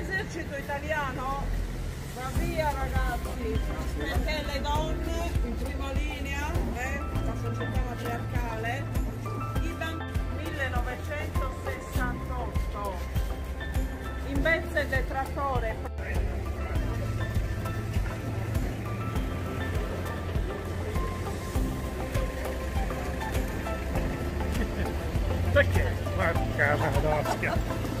l'esercito italiano va via ragazzi, perché le donne in prima linea, eh, la società matriarcale, i bambini 1968, in Bezze del trattore. Perché? Porca madosca!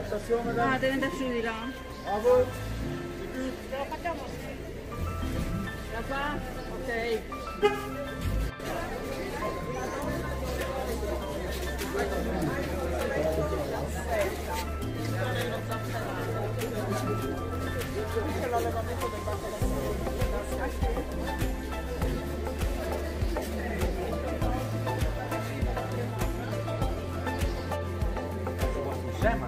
Ah, deve andare su di là. Lo facciamo Da qua? Ok. Arriva con i segni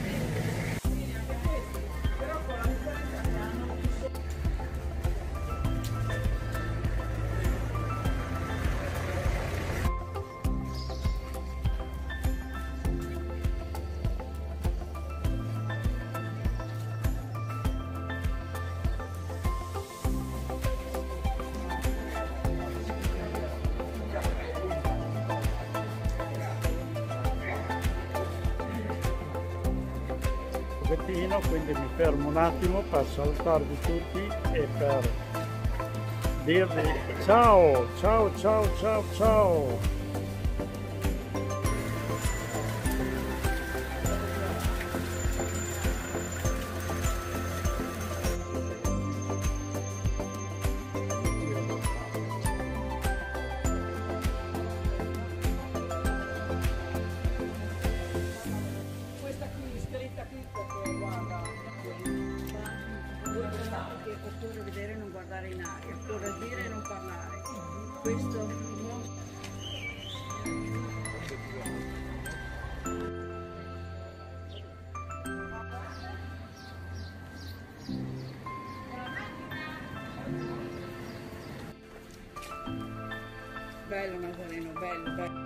pochettino, quindi mi fermo un attimo per salutarvi tutti e per dirvi ciao, ciao, ciao, ciao, ciao. Che occorre vedere e non guardare in aria, occorre dire e non parlare. Questo Bello Nazareno, bello, bello.